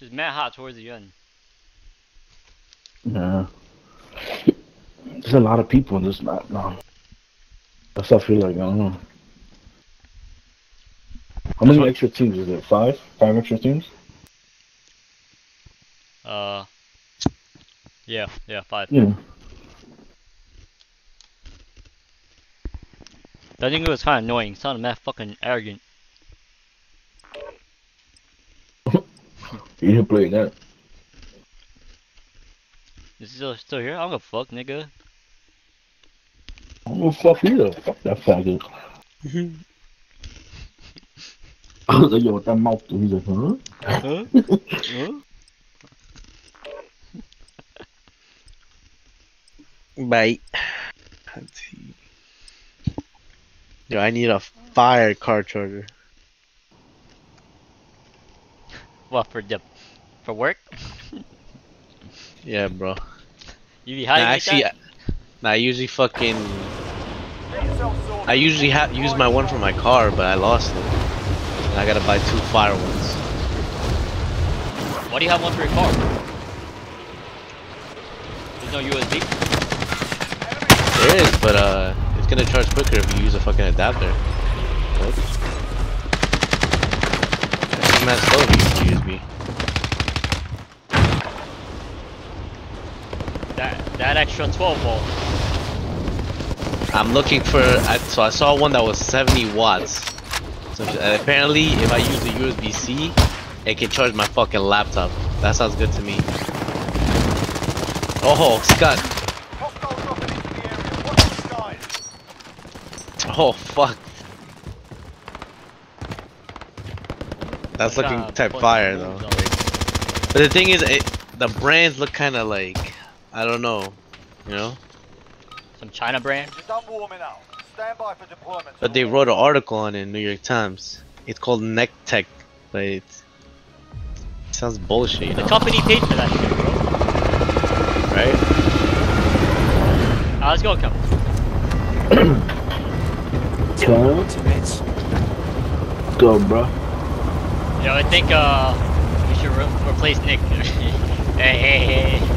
It's mad hot towards the end. Yeah. There's a lot of people in this map now. That's how I feel like, I don't know. How many extra teams is it? Five? Five extra teams? Uh. Yeah, yeah, five. Yeah. That nigga was kind of annoying. Sounded mad fucking arrogant. You didn't play that. Is he still, still here? I don't give a fuck, nigga. I don't know fuck either. Fuck that faggot. I was like, yo, with that mouth, he's like, huh? Huh? huh? Bite. Let's see. Yo, I need a fire car charger. What for the for work? Yeah, bro. You be Nah, like actually, that? I, nah, I usually fucking. I usually have use my one for my car, but I lost it. And I gotta buy two fire ones. Why do you have one for your car? There's no USB. There is, but uh, it's gonna charge quicker if you use a fucking adapter. What? That's slow if you use USB. That extra 12 volt. I'm looking for. I, so I saw one that was 70 watts. So apparently, if I use the USB-C, it can charge my fucking laptop. That sounds good to me. Oh, oh Scott. Oh fuck. That's looking type fire though. But the thing is, it, the brands look kind of like I don't know, you know. Some China brand. You're done warming up. Stand by for deployment. But they wrote an article on it in New York Times. It's called Neck Tech, but it sounds bullshit, you The know? company paid for that shit, bro. Right? Let's go, come. Come, Teammates. go, bro. Yo, I think uh we should re replace Nick. hey, hey, hey.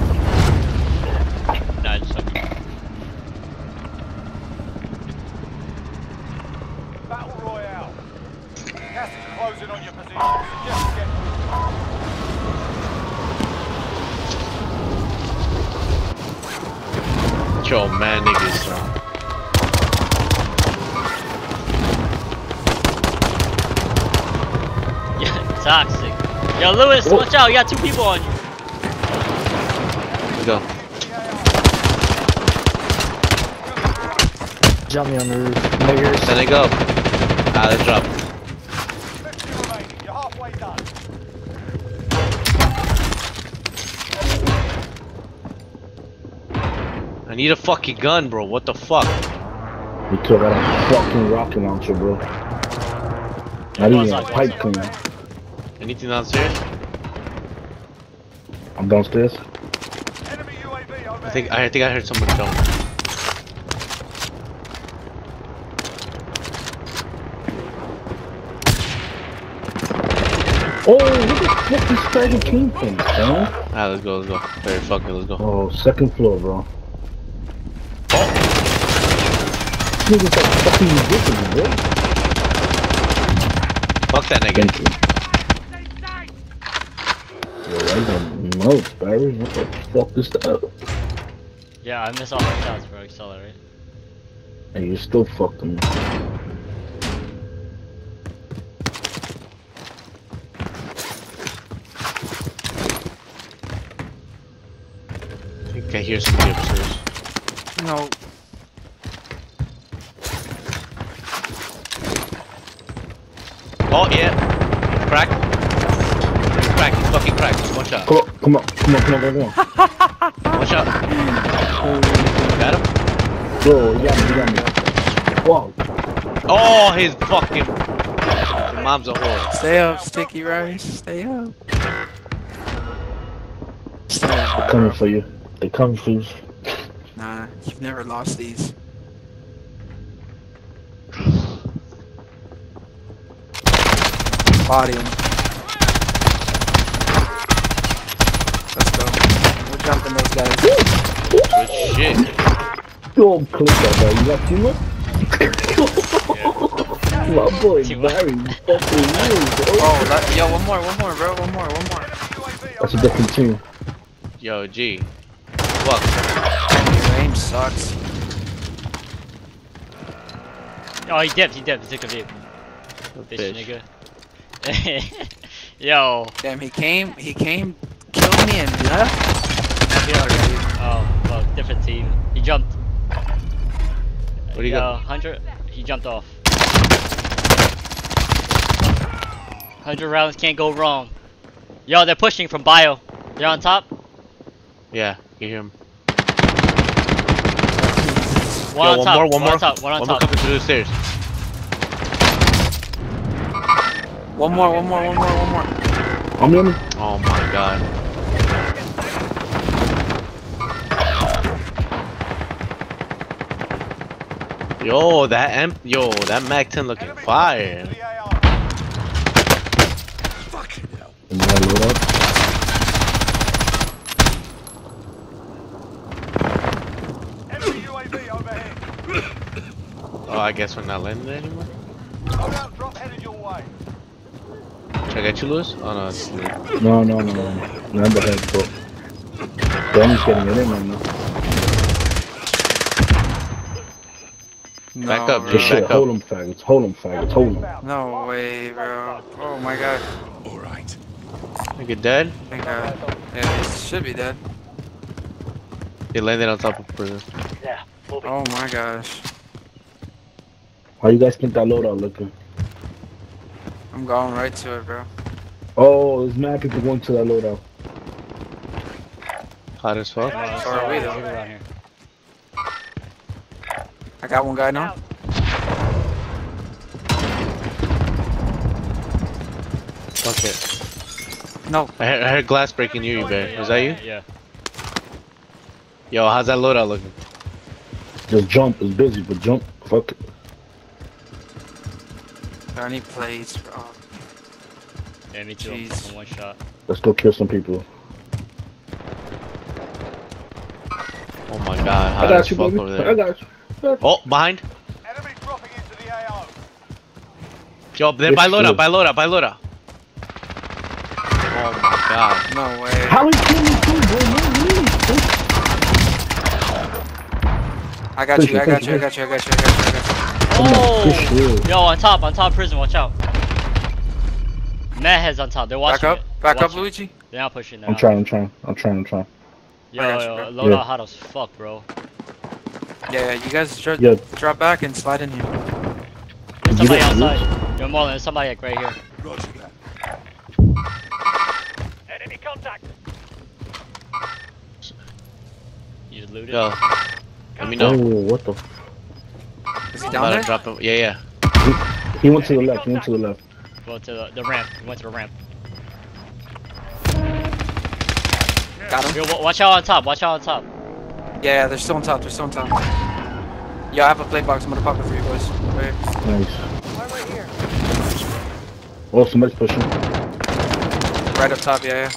Gas is closing on your position. Suggest you get Yo, man, niggas. Yeah, toxic. Yo, Lewis, watch out! You got two people on you. Let's go. Jump me on the roof. Niggers. Then they go. Ah, let's drop. 50 remaining. You're halfway done. I need a fucking gun, bro. What the fuck? We took out a fucking rocket launcher, bro. Not even a pipe cleaner. Anything downstairs? I'm downstairs. Enemy UAV. I think I think I heard someone jump. Oh, where the fuck this faggot came from, man? Ah, let's go, let's go. Very fucking, let's go. Oh, second floor, bro. Niggas like fucking ridiculous, bro. Fuck that nigga. Thank you. Yo, I don't know, Barry. What the fuck is that? Yeah, I missed all my shots, bro. You saw that, right? And you still fucked him. I think I hear somebody upstairs. No. Oh yeah. Crack. Crack. He's fucking cracked. One shot. Come on, come on, come on, come on, come on. One shot. Got him. Bro, you got me, you got me. Whoa. Oh, his fucking. Your mom's a whore. Stay up, Sticky Rice. Stay up. Stay up. They're coming for you the countries. Nah, you've never lost these. Body him. Let's go. We're jumping those guys. Good shit. Don't click that guy, you got too much? My boy Barry fucking. Oh, that, yo, one more, one more, bro, one more, one more. That's a different team. Yo, G. Fuck. Your aim sucks. Oh, he dipped. He dipped. He took a dip. Bitch, Bitch. nigga. Yo. Damn, he came, he came, killed me and left. Oh, well, different team. He jumped. What do you got? 100. He jumped off. 100 rounds can't go wrong. Yo, they're pushing from bio. They're on top. Yeah, you hear him. One Yo, on one top. more, one more. on top. One on One more top. coming through the stairs. One more, one more, one more, one more. I'm in. Oh my god. Yo, that M yo, that Mac 10 looking fire. To the AR. And then I load up. Enemy UAV overhead. Oh, I guess we're not landing there anymore. Loadout drop headed your way. Should I get you, Lewis? Oh no, it's Lewis. No, no, no, no. Not the head, bro. Danny's getting in right now. No, Back up, bro. Just G, shit, back hold up. them faggots, hold them faggots, hold them. No way, bro. Oh my god. Nigga dead? Thank god. Yeah, he should be dead. They landed on top of prison. Oh my gosh. How you guys think that loadout looking? I'm going right to it, bro. Oh, there's mad people going to that loadout. Hot as fuck. So are we, though. look around here. I got one guy now. Fuck it. No. I heard, I heard glass breaking near you, Bear. Is that you? Yeah. Yo, how's that loadout looking? Just jump, it's busy, but jump. Fuck it. I need plates, bro. Yeah, me too. Jeez. In one shot. Let's go kill some people. Oh my god, I hot got you, fuck baby. over I got you. Oh, behind. Enemy dropping into the AO. Yo, they're by Yes, loadout, sir. by loadout, by loadout. Oh my god. No way. How he kill me too, bro? No, really? I got you, I got you, I got you, I got you, I got you, I got you. Push Oh! Yo, on top, on top prison, watch out. Mad heads on top, they're Back watching up, it. back They're up, watching. Luigi. They're not pushing, they're I'm trying, I'm trying, I'm trying, I'm trying. Yo, I got you, yo, bro. loadout Yeah. hot as fuck, bro. Yeah, yeah, you guys dro- Yeah. drop back and slide in here. There's Did you somebody get loot? outside. Yo, Marlon, there's somebody like right here. Enemy contact. You just looted. Yo, let me Oh, what the? F- Is he down there? drop him. Yeah, yeah. he went to the left. He went to the left. Go to the, the ramp. He went to the ramp. Got him. Yo, watch out on top. Watch out on top. Yeah, yeah, they're still on top, they're still on top. Yo, I have a plate box, I'm gonna pop it for you boys. Wait. Nice. Why right here? Oh, somebody's pushing. Right up top, yeah, yeah.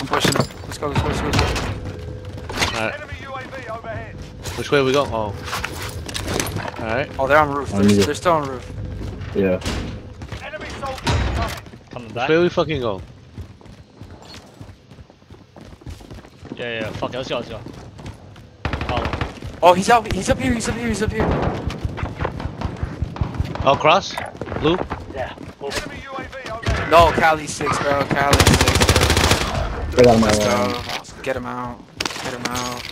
I'm pushing. Let's go, let's go, let's go. Let's go. Alright, Enemy UAV overhead. which way we go? Oh. Alright. Oh, they're on roof. They're, they're still on roof. Yeah. Enemy soldiers incoming. Coming back. way we fucking go? Yeah, yeah, yeah. Fuck it. Let's go. Let's go. Follow. Oh, he's out. He's up here. He's up here. He's up here. Oh, cross? Blue? Enemy UAV overhead. No, Cali six, bro. Cali six. Bro. Get out of my Let's go. Get him out. Get him out.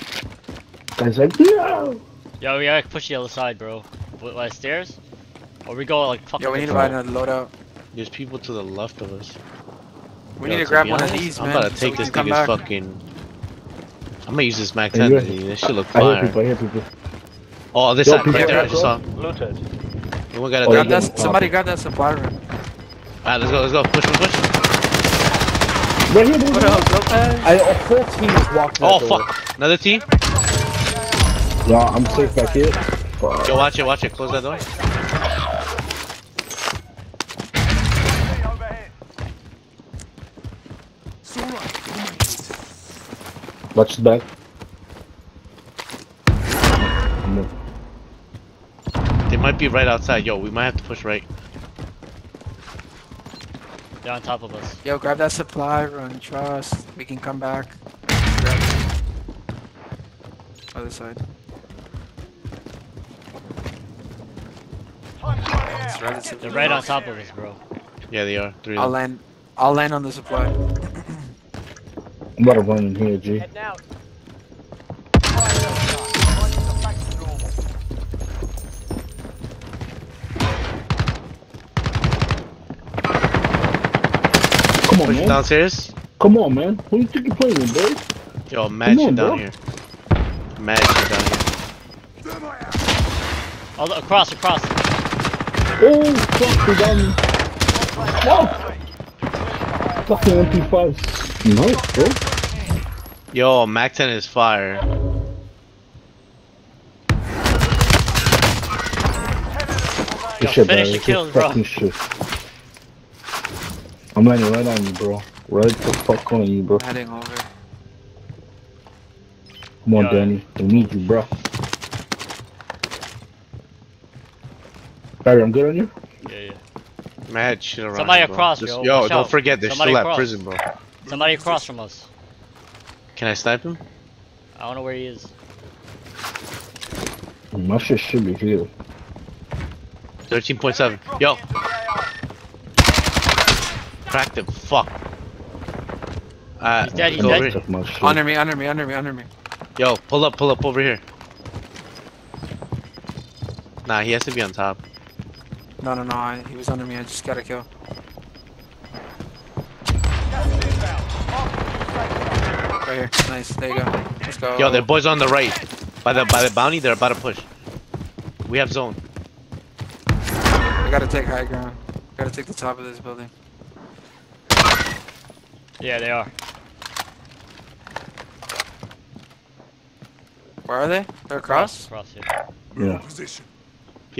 Guys like, yeah. Yo, we gotta push the other side, bro. What, what, stairs? Or we go like fucking. Yo, we need to different- buy another loadout. There's people to the left of us. We Yo, need to grab be one of honest, these, I'm man. about to take we this can come nigga's fucking. I'm gonna use this Mac Hey, 10. you- dude. This shit look I hear fire. people. I hear people. Oh, this Yo, side, right there. I just saw. up. him. We got a Oh, Grab yeah. thing. that. Somebody grab that supply room. Alright, let's go, let's go. Push, push, push. Right here, dude. What up, Lopez? I, a full team is walking Oh, out the door. fuck. Another team? No, I'm safe back here. Fuck. Yo, watch it, watch it. Close that door. Watch the back. They might be right outside. Yo, we might have to push right. They're on top of us. Yo, grab that supply, run, trust. We can come back. Grab it. Other side. They're right on top of us, bro. Yeah, they are. Three. I'll them. land. I'll land on the supply. I'm about to run in here, G. Heading out. Fire outside. Conditions are back to normal. Come on, Push man. downstairs. Come on, man. Who you think you're playing with, bro? Yo, mad shit on, down bro. here. Mad shit down here. Oh, across, across. Oh, fuck, they got me. Whoa! Fucking MP5. Nice, bro. Yo, Mac 10 is fire. Good Yo, shit, finish bro. the kills, bro. fucking shit. I'm landing right on you, bro. Right the fuck on you, bro. Heading over. Come on, Yeah. Danny. We need you, bro. Barry, I'm good on you? Yeah, yeah. Mad shit around Somebody here, bro. across, Just- yo. Yo, Watch don't out. forget, they're Somebody still across. at prison, bro. Somebody across from us. Can I snipe him? I don't know where he is. My shit should be here. 13.7. Yo, cracked him. Fuck. Uh, He's dead, he's dead. over here. Took my shit. Under me, under me, under me, under me. Yo, pull up, pull up over here. Nah, he has to be on top. No, no, no. I, he was under me. I just got a kill. Gas is inbound. Mark the new safe zone. Right here. Nice. There you go. Let's go. Yo, their boys on the right. By the by the bounty, they're about to push. We have zone. We gotta take high ground. Gotta take the top of this building. Yeah, they are. Where are they? They're across? Across here. Yeah.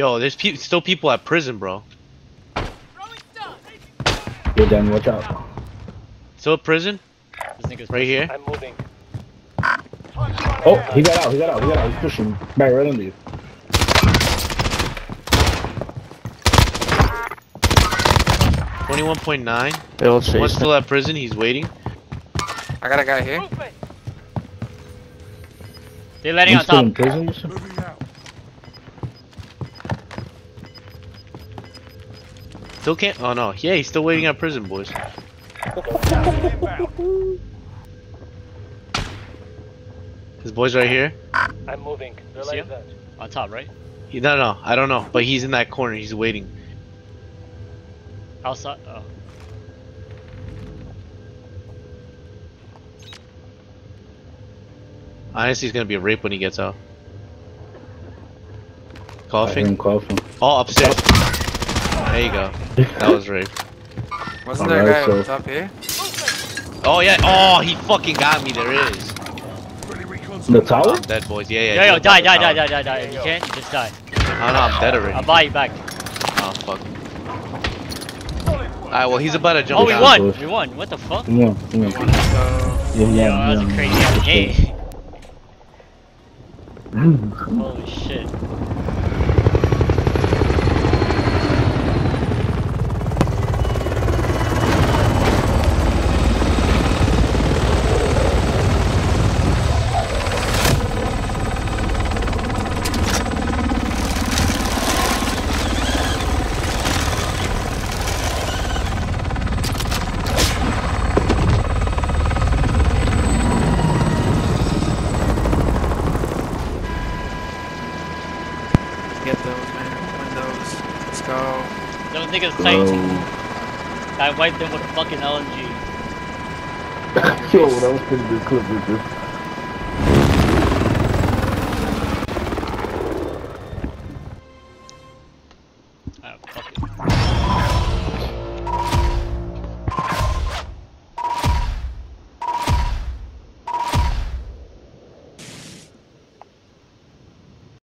Yo, there's pe- still people at prison, bro. Yo, Danny, watch out. Still at prison? This nigga's Right here? I'm moving. Oh, he got out, he got out, he got out. He's pushing. Barry, right under you. Twenty-one point nine. They'll One's chase still at prison. He's waiting. I got a guy here. They're landing He's on still in top. prison, Still can't. Oh no. Yeah, he's still waiting at prison, boys. Gas is inbound. His boys right here. I'm moving. You see him? On top, right? He, no, no, I don't know, but he's in that corner. He's waiting. Outside. Oh. Honestly, he's gonna be a rape when he gets out. I hear Coughing. him coughing. Oh, upstairs. There you go. That was rape. Wasn't there a guy so- up top here? Oh yeah. Oh, he fucking got me. There is. The tower? I'm dead, boys. Yeah, yeah. Yo, he yo, went die, die, die, die, die, die. If you can't, you just die. Oh no, I'm dead already. I'll buy you back. Oh fuck. Alright, well he's about to jump Oh, we down. won! Bush. We won. What the fuck? Come on, come on. So, Yeah, Yo, yeah, that was a crazy ass game. Holy shit. get those, man. Win those. Let's go. Those niggas Bro. tight. I wiped them with a fucking LMG. Yo, that was pretty good clip, Richard.